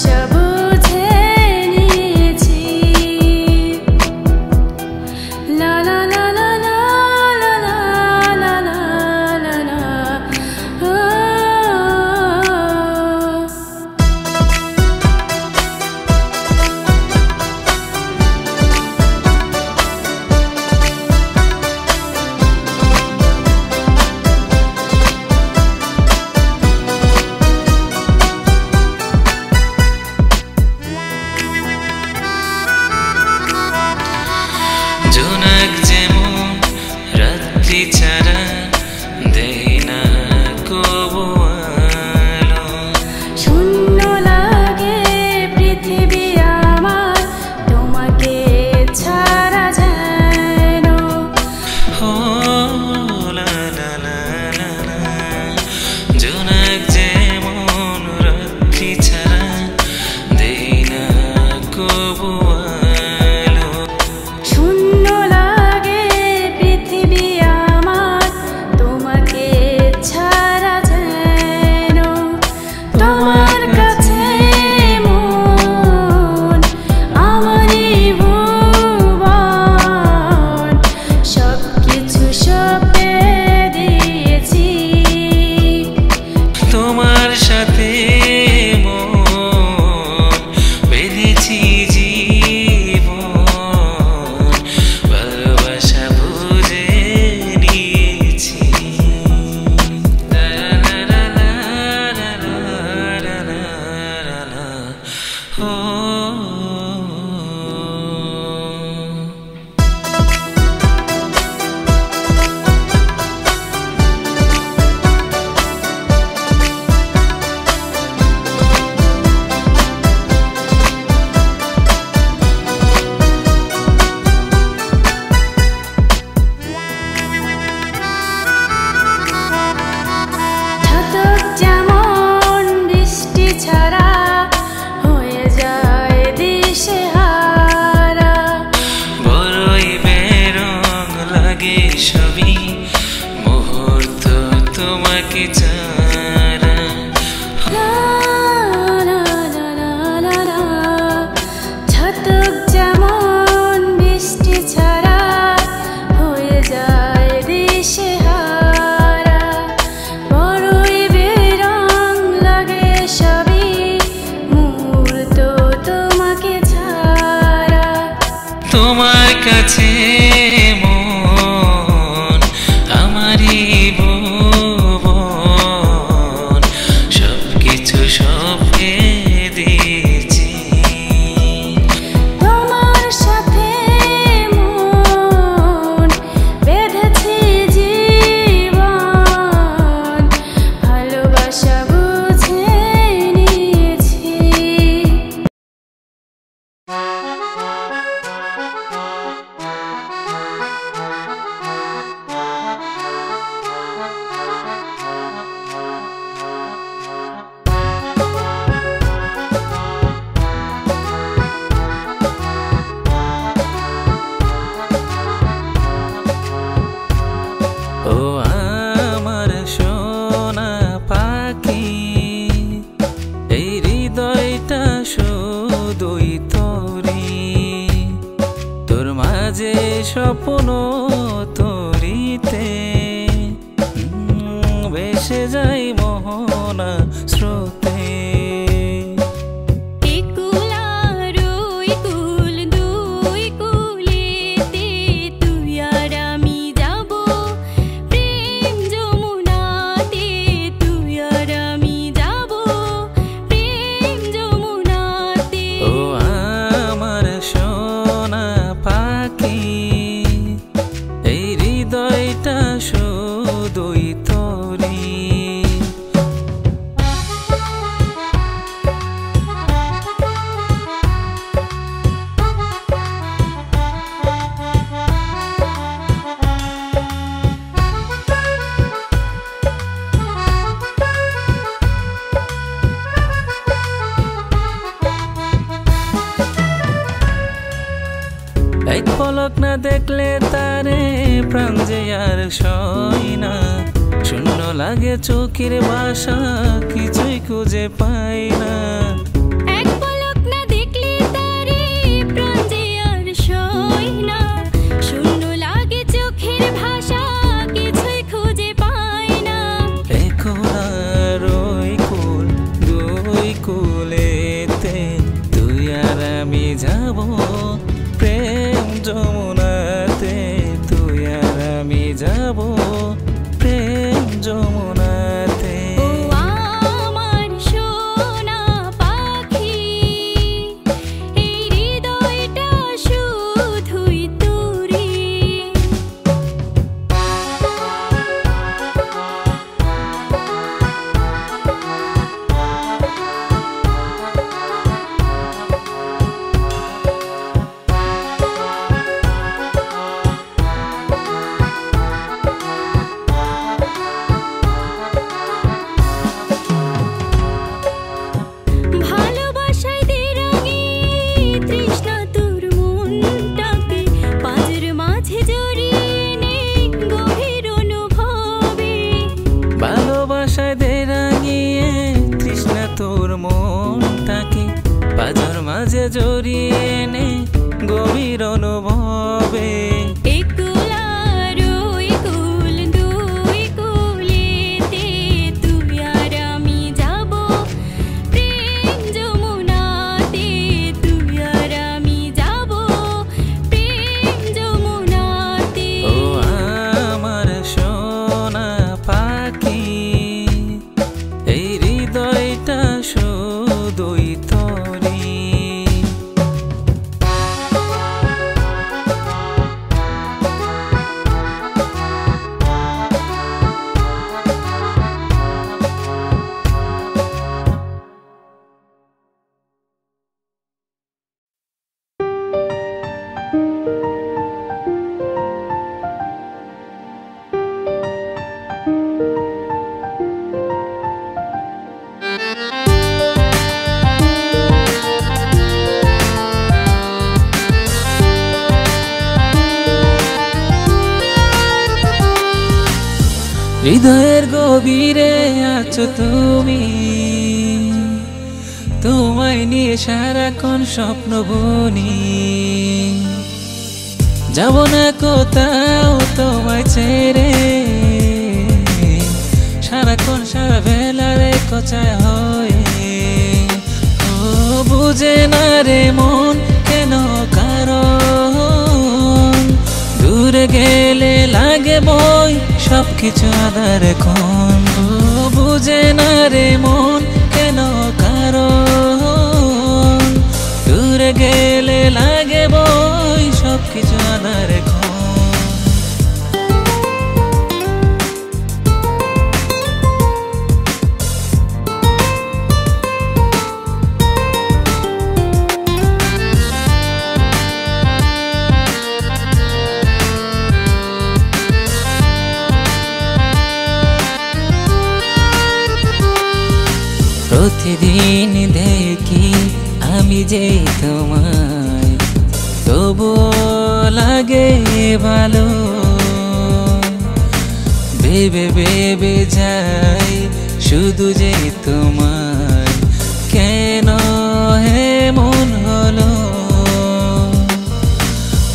pressure. না দেখলে তারে প্রাণ যে আর সয় না। শূন্য লাগে চোখের বাসা, কিছুই খুঁজে পাই না। don't want তোর মনটাকে বাজার মাঝে জড়িয়ে নে গভীর অনুভবে। গভীরে আছো তুমি। তোমায় নিয়ে সারাক্ষণ স্বপ্ন বনি। যাব না কোথাও তোমায় ছেড়ে। সারাক্ষণ সারা বেলারে কচায় হয়ে। ও, বুঝে না রে মন কেন কারণ? দূরে গেলে লাগে সব কিছু আদার এখন? বুঝে না রে মন কেন কারও দূরে গেলে লাগে বই সব কিছু আদার দেখি আমি যে তোমায়। তবু লাগে ভালো। ভেবে ভেবে যাই শুধু যে তোমায়। কেন হে মন হলো?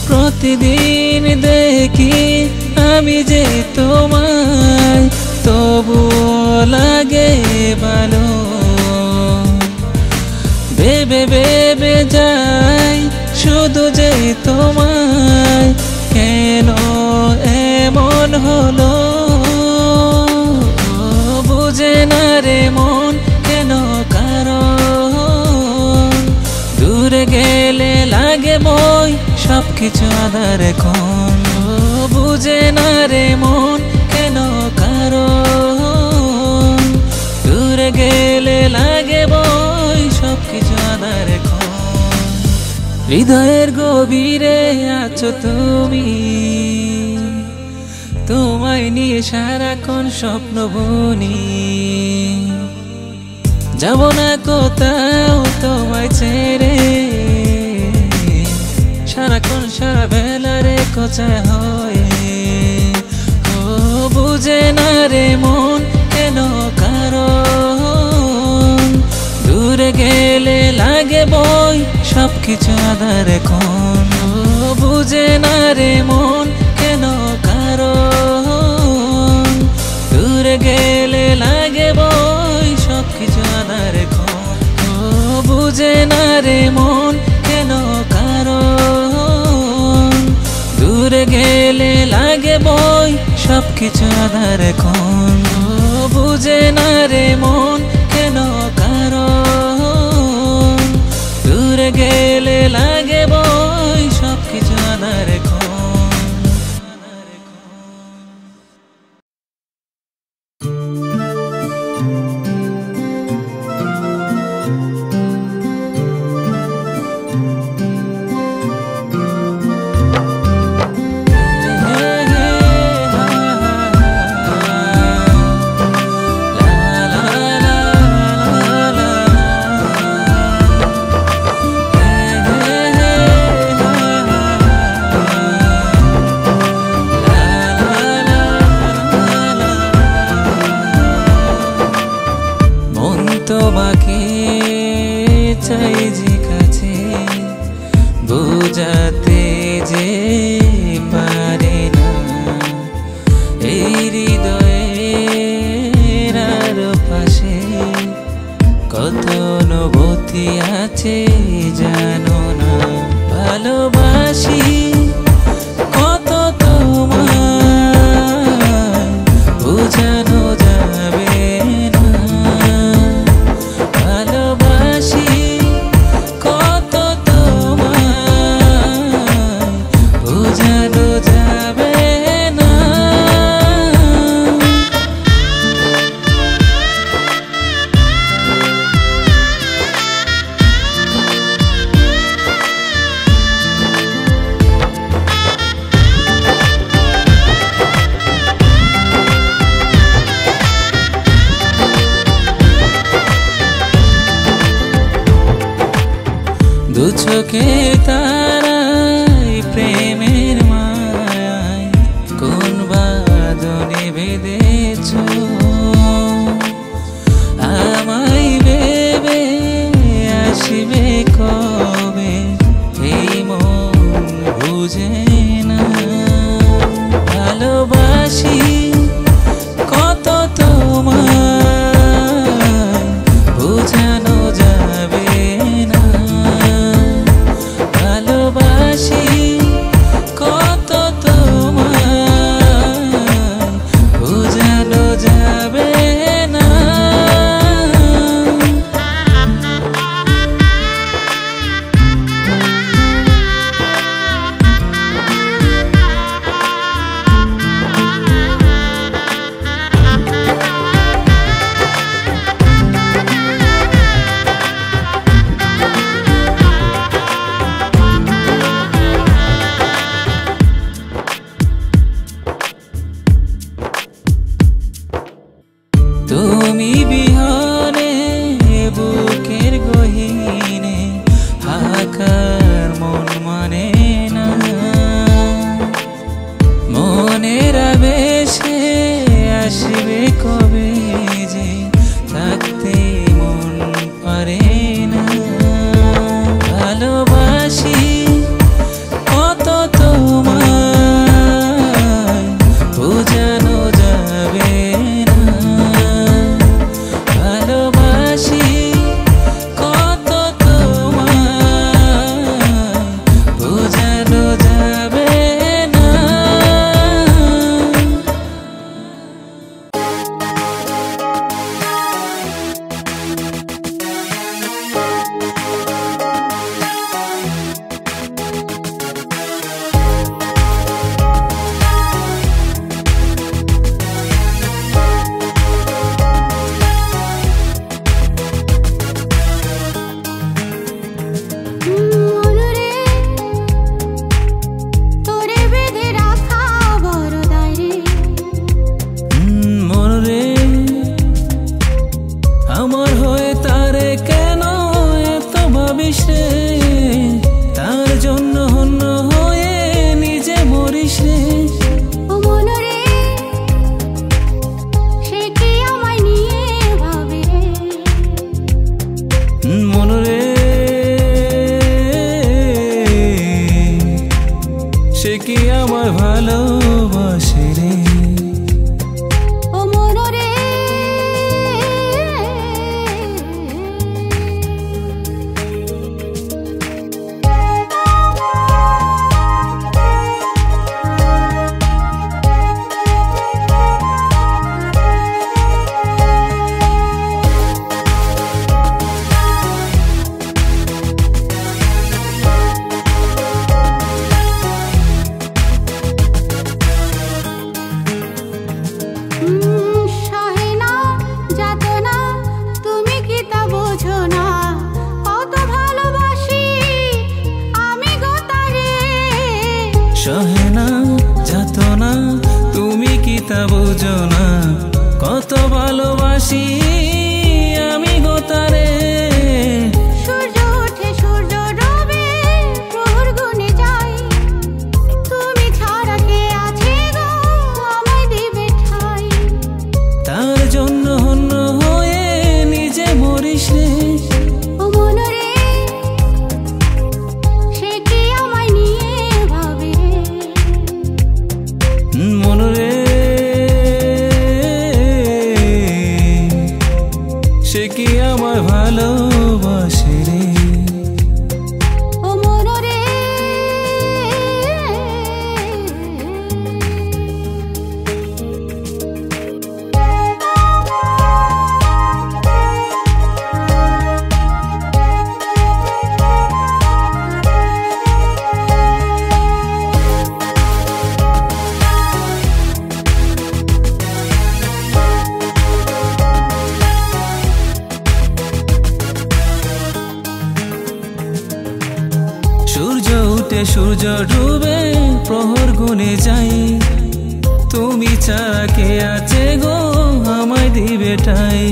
প্রতিদিন দেখি আমি যে তোমায়। তবু লাগে ভালো। ভেবে যাই শুধু যে তোমায় কেন এমন হলো? বুঝে না রে মন কেন কারণ দূরে গেলে লাগে মই সব কিছু আদার এখন। বুঝে না রে মন কেন কারণ দূরে গেলে লাগে বই হৃদয়ের গভীরে আছো তুমি। তোমায় নিয়ে সারাক্ষণ স্বপ্ন বনি। যাব না কোথাও তোমায় ছেড়ে। সারাক্ষণ সারা বেলা রে কোথায় হয়। ও বুঝে না রে মন, কেন কারণ? দূরে গেলে লাগে বই সব কিছু আধার এখন। বুঝে না রে মন কেন কারও দূরে গেলে লাগে বই সব কিছু আধার এখন। বুঝে না রে মন কেন কারও দূরে গেলে লাগে বই সব কিছু আধার এখন। বুঝে না রে মন গেলে লাগে বই সব কিছু আধার উঠে সূর্য ডুবে প্রহর গুনে যাই। তুমি ছাড়া কে আছে গো? আমায় দিবে ঠাই।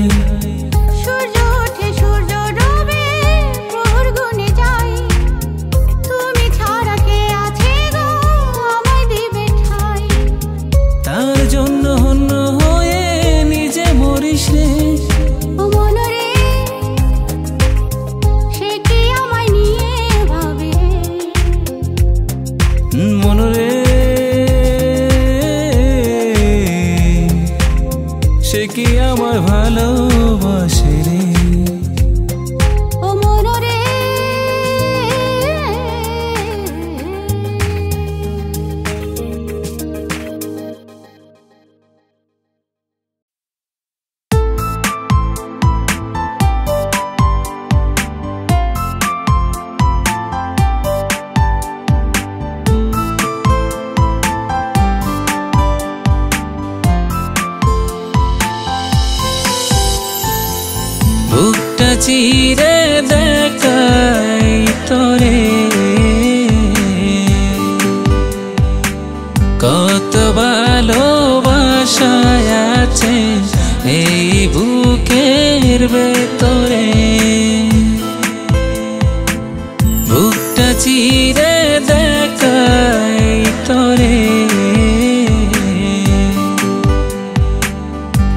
চিরে দেখাই তোরে।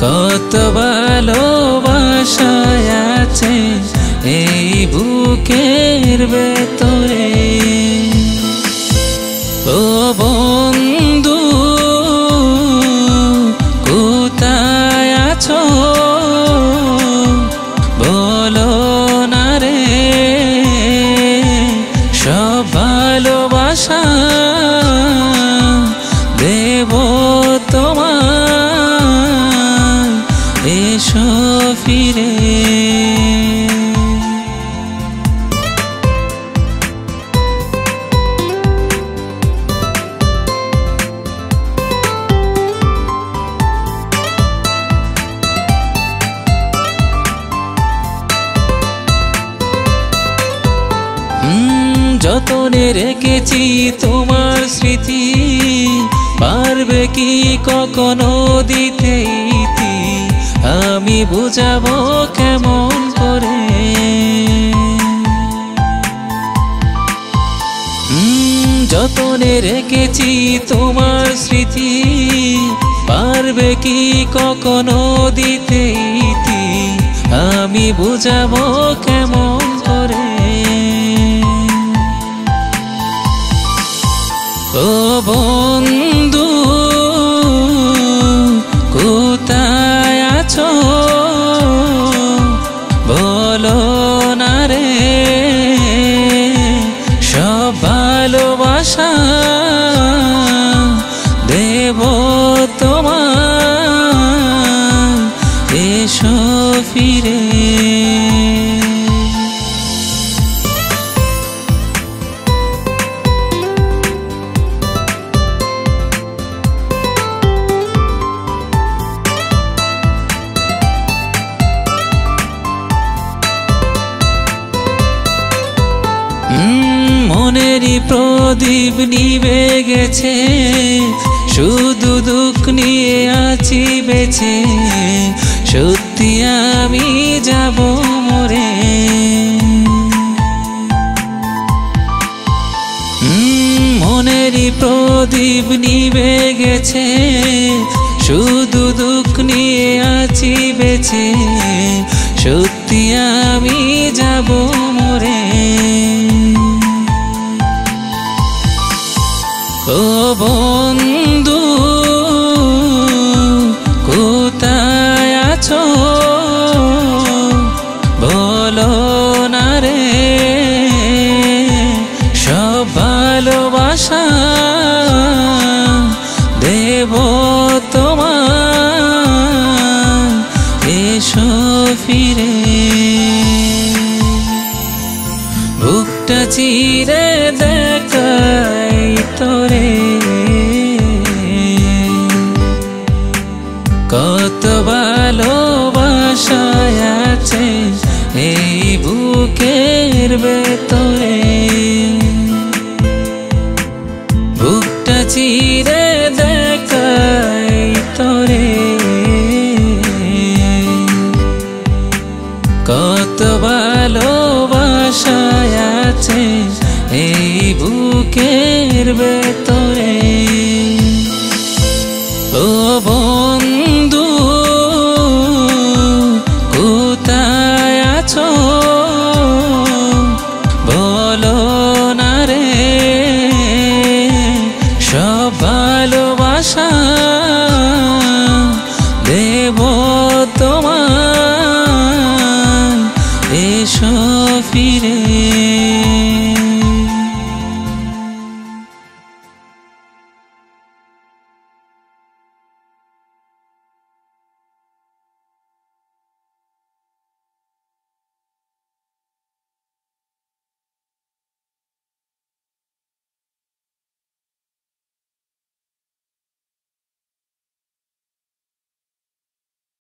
কত ভালোবাসায় আছে এই বুকের ভেতরে। যতনে রেখেছি তোমার স্মৃতি। পারবে কি কখনো দিতে ইতি? আমি বুঝাবো কেমন করে। যতনে রেখেছি তোমার স্মৃতি। পারবে কি কখনো দিতে ইতি? আমি বুঝাবো বন্ধু নিয়ে আছি বেছে সত্যি আমি যাব মরে। মনেরই প্রদীপ নিবে গেছে, শুধু দুঃখ নিয়ে আছি বেছে সত্যি আমি যাব